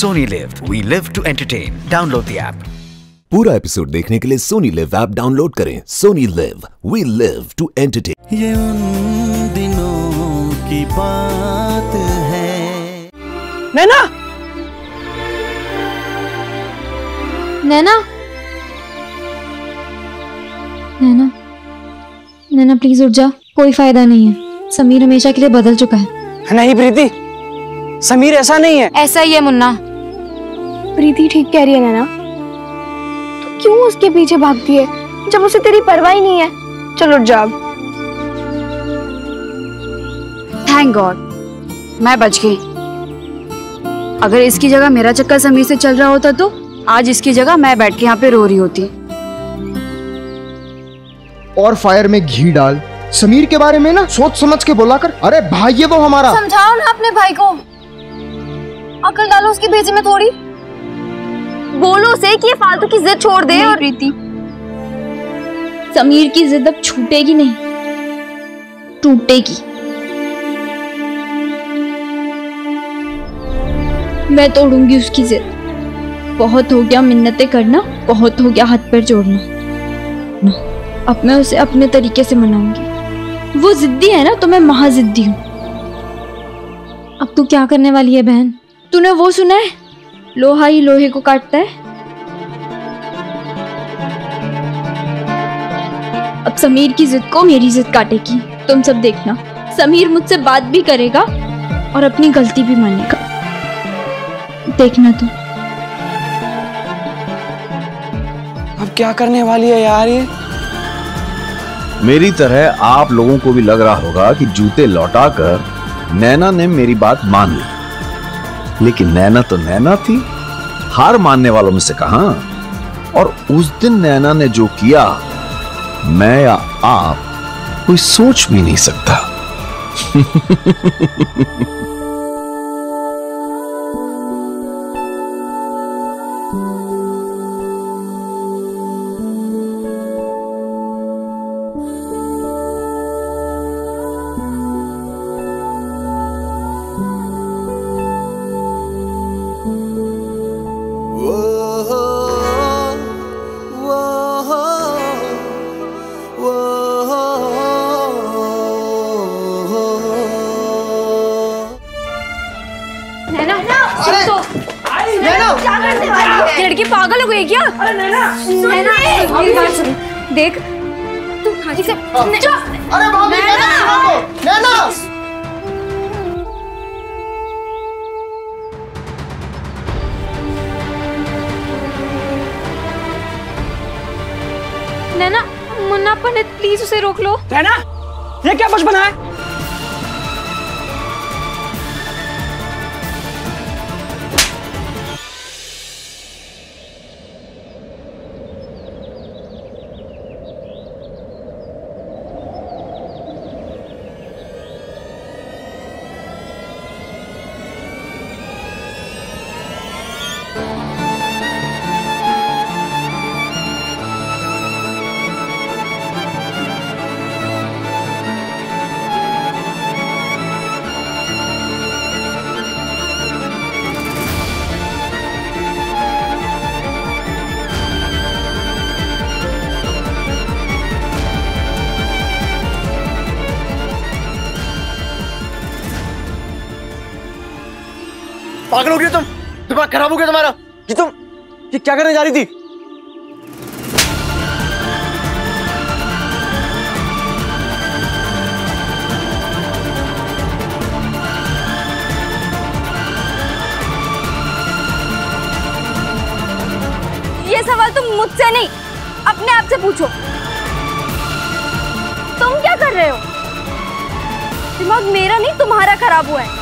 Sony Live. We live to entertain. Download the app. पूरा episode देखने के लिए सोनी लिव ऐप डाउनलोड करें। Sony LIV we live to entertain ये उन दिनों की बात है। नैना! नैना? नैना? नैना प्लीज़ उठ जा। कोई फ़ायदा नहीं है। समीर हमेशा के लिए बदल चुका है। नहीं प्रीति समीर ऐसा नहीं है। ऐसा ही है मुन्ना। प्रीति ठीक कह रही है नैना। तू क्यों उसके पीछे भागती है? जब उसे तेरी परवाह ही नहीं है। चलो उठ जा अब। थैंक गॉड मैं बच गई। अगर इसकी जगह मेरा चक्कर समीर से चल रहा होता तो आज इसकी जगह मैं बैठ के यहाँ पे रो रही होती। और फायर में घी डाल। समीर के बारे में ना सोच समझ के बोला कर अरे भाई ये वो हमारा। समझाओ ना अपने भाई को। अकल डालो उसके भेजे में थोड़ी। बोलो उसे कि ये फालतू की जिद छोड़ दे और प्रीति। समीर की जिद अब छूटेगी नहीं। टूटेगी। मैं तोड़ूँगी उसकी जिद। बहुत हो गया मिन्नतें करना बहुत हो गया हाथ पैर जोड़ना। अब मैं उसे अपने तरीके से मनाऊँगी। वो जिद्दी है ना तो मैं महाजिद्दी हूँ। अब तू क्या करने वाली है बहन? तूने वो सुना है? लोहा ही लोहे को काटता है। अब समीर की जिद को मेरी जिद काटेगी। तुम सब देखना। समीर मुझसे बात भी करेगा और अपनी गलती भी मानेगा। देखना तुम अब क्या करने वाली है यार ये? मेरी तरह आप लोगों को भी लग रहा होगा कि जूते लौटाकर नैना ने मेरी बात मान ली। लेकिन नैना तो नैना थी। हार मानने वालों में से कहा? और उस दिन नैना ने जो किया, मैं या आप कोई सोच भी नहीं सकता। पागल हो गई क्या? नैना मेरी बात सुन देख तू ठीक से अरे भाभी नैना नैना। नैना मुन्ना पंडित प्लीज़ उसे रोक लो। नैना ये क्या कुछ बना है? पागल हो गए तुम? दिमाग खराब हो गया तुम्हारा। कि तुम ये क्या करने जा रही थी? ये सवाल तुम मुझसे नहीं, अपने आप से पूछो। तुम क्या कर रहे हो? दिमाग मेरा नहीं, तुम्हारा खराब हुआ है।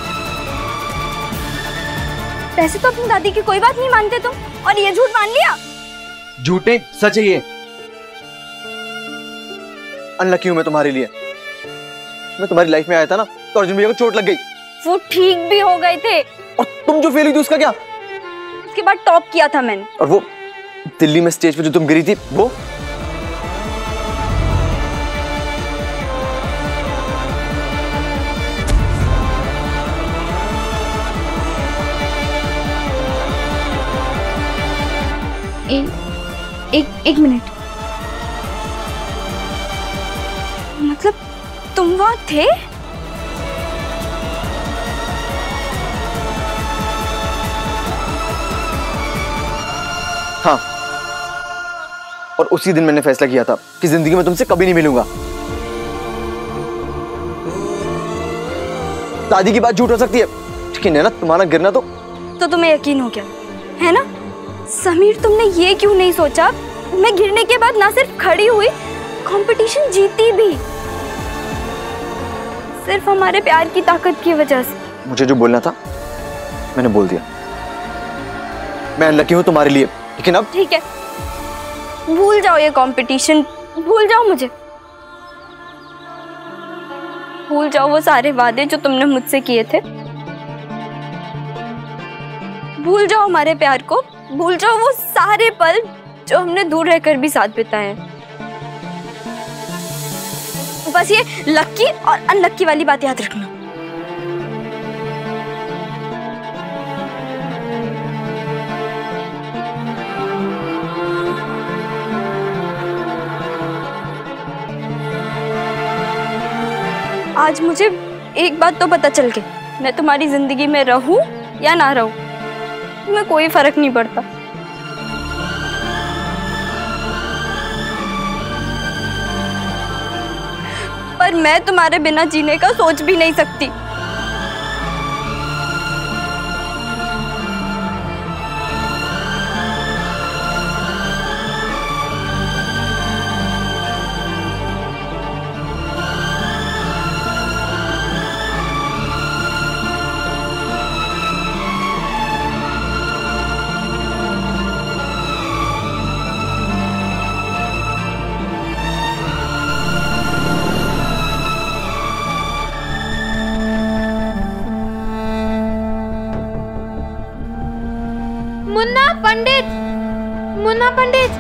वैसे तो अपनी दादी की कोई बात नहीं मानते तुम। और ये झूठ मान लिया? झूठे? सच है ये। अनलकी हूँ मैं तुम्हारे लिए। मैं तुम्हारी लाइफ में आया था ना तो अर्जुन भैया को चोट लग गई। वो ठीक भी हो गए थे। और तुम जो फेल हुई थी उसका क्या? उसके बाद टॉप किया था मैंने। और वो दिल्ली में स्टेज पे जो तुम गिरी थी वो? ए, एक एक मिनट। मतलब तुम वहाँ थे? हाँ। और उसी दिन मैंने फैसला किया था कि ज़िंदगी में तुमसे कभी नहीं मिलूँगा। दादी की बात झूठ हो सकती है। लेकिन है ना तुम्हारा गिरना तो तो तुम्हें यकीन हो गया है ना? समीर तुमने ये क्यों नहीं सोचा? मैं गिरने के बाद ना सिर्फ़ खड़ी हुई कंपटीशन जीती भी। सिर्फ़ हमारे प्यार की ताकत की वजह से। मुझे जो बोलना था मैंने बोल दिया। मैं अनलकी हूँ तुम्हारे लिए लेकिन अब ठीक है। भूल जाओ ये कंपटीशन भूल जाओ मुझे। भूल जाओ वो सारे वादे जो तुमने मुझसे किए थे। भूल जाओ हमारे प्यार को। भूल जाओ वो सारे पल जो हमने दूर रहकर भी साथ बिताए बस ये लक्की और अनलक्की वाली बात याद रखना। आज मुझे एक बात तो पता चल गई। मैं तुम्हारी ज़िंदगी में रहूँ या ना रहूँ? तुम्हें कोई फ़र्क नहीं पड़ता। पर मैं तुम्हारे बिना जीने का सोच भी नहीं सकती। मुन्ना पंडित।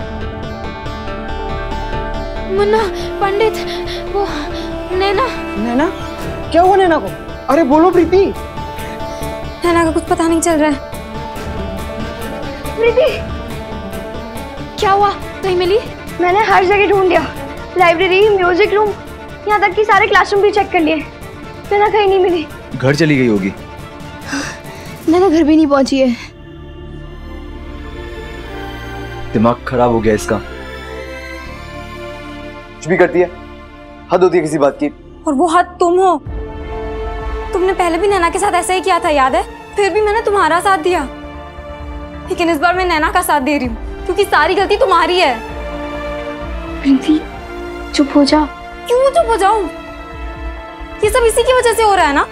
मुन्ना पंडित वो नैना। नैना क्या हुआ नैना को? अरे बोलो प्रीति। नैना का कुछ पता नहीं चल रहा है। प्रीति क्या हुआ? कहीं मिली? मैंने हर जगह ढूंढ लिया। लाइब्रेरी म्यूज़िक रूम यहाँ तक कि सारे क्लासरूम भी चेक कर लिए। नैना कहीं नहीं मिली। घर चली गई होगी। नैना घर भी नहीं पहुँची है। दिमाग खराब हो गया इसका। कुछ भी करती है हद होती है किसी बात की। और वो हद तुम हो। तुमने पहले भी नैना के साथ ऐसा ही किया था याद है? फिर भी मैंने तुम्हारा साथ दिया। लेकिन इस बार मैं नैना का साथ दे रही हूँ क्योंकि सारी गलती तुम्हारी है। प्रीति चुप हो जा। क्यों चुप हो जाऊँ? ये सब इसी की वजह से हो रहा है ना?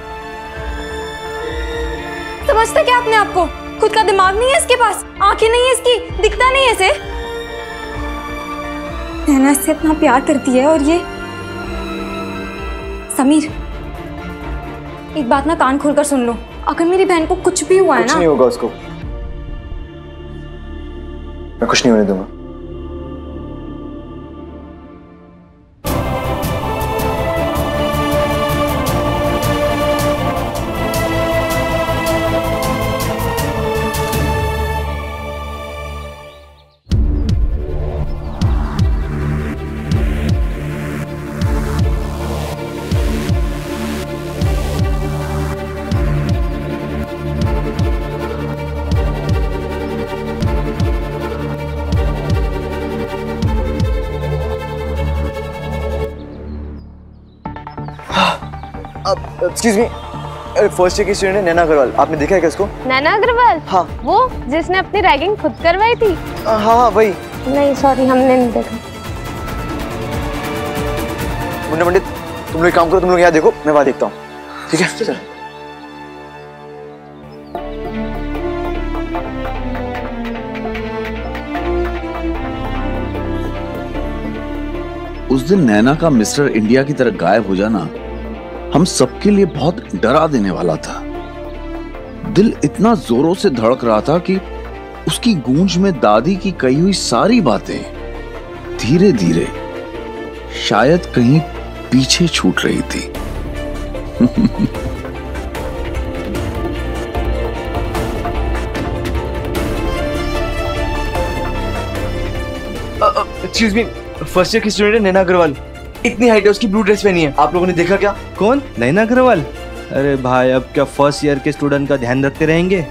समझते क्या अपने आप को? खुद का दिमाग नहीं है इसके पास? आँखें नहीं है इसकी? दिखता नहीं है इसे? नैना इससे इतना प्यार करती है और ये समीर एक बात ना कान खोलकर सुन लो। अगर मेरी बहन को कुछ भी हुआ है कुछ ना नहीं होगा उसको। मैं कुछ नहीं होने दूँगा। एक्सक्यूज मी फ़र्स्ट ईयर की स्टूडेंट है नैना अग्रवाल। आपने देखा है क्या इसको? नैना अग्रवाल? हाँ। वो जिसने अपनी रैगिंग खुद करवाई थी? हाँ हाँ वही। नहीं सॉरी हमने नहीं देखा। मुन्ना पंडित तुम लोग काम करो तुम लोग यहाँ देखो मैं वहाँ देखता हूँ। ठीक है? चल। उस दिन नैना का मिस्टर इंडिया की तरह गायब हो जाना हम सबके लिए बहुत डरा देने वाला था। दिल इतना जोरों से धड़क रहा था कि उसकी गूंज में दादी की कही हुई सारी बातें धीरे धीरे शायद कहीं पीछे छूट रही थी। एक्सक्यूज मी फ़र्स्ट ईयर की स्टूडेंट है, नैना अग्रवाल। इतनी हाइट है, उसकी ब्लू ड्रेस पहनी है। आप लोगों ने देखा क्या? कौन? नैना अग्रवाल? अरे भाई, अब क्या फ़र्स्ट ईयर के स्टूडेंट का ध्यान रखते रहेंगे?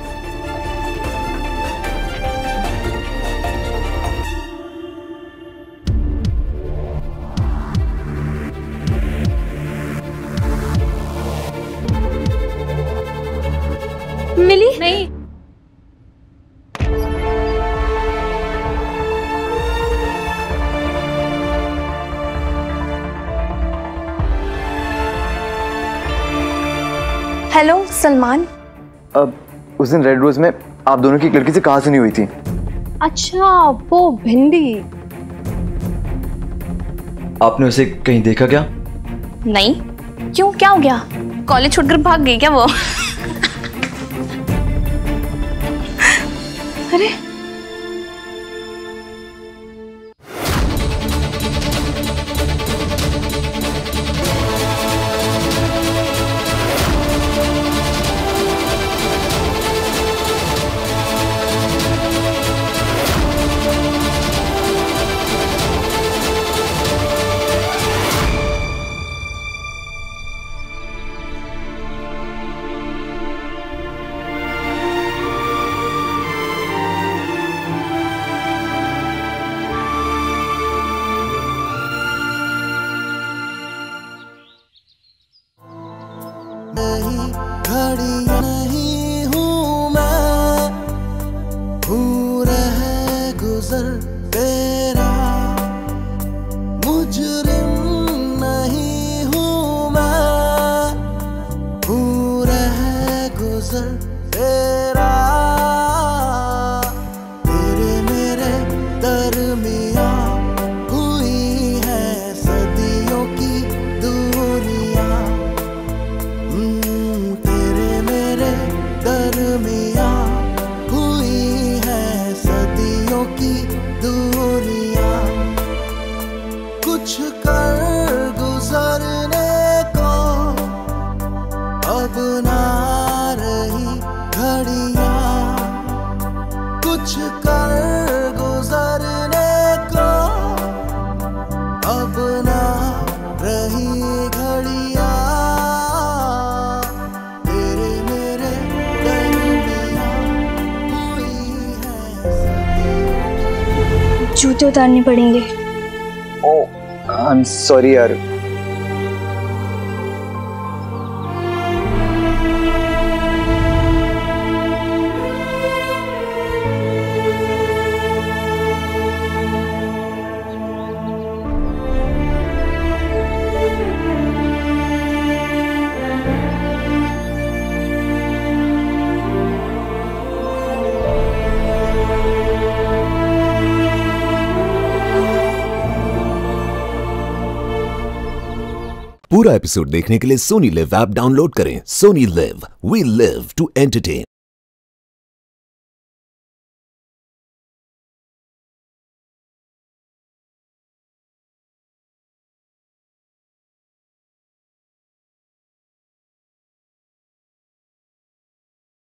सलमान? अब उस दिन रेड रोज में आप दोनों की लड़की से कहा सुनी हुई थी। अच्छा वो भिंडी। आपने उसे कहीं देखा क्या? नहीं। क्यों? क्या हो गया? कॉलेज छोड़कर भाग गई क्या वो? अरे नहीं। खड़ी उतारने पड़ेंगे। आई एम सॉरी यार। पूरा एपिसोड देखने के लिए सोनी लिव ऐप डाउनलोड करें। Sony LIV we live to entertain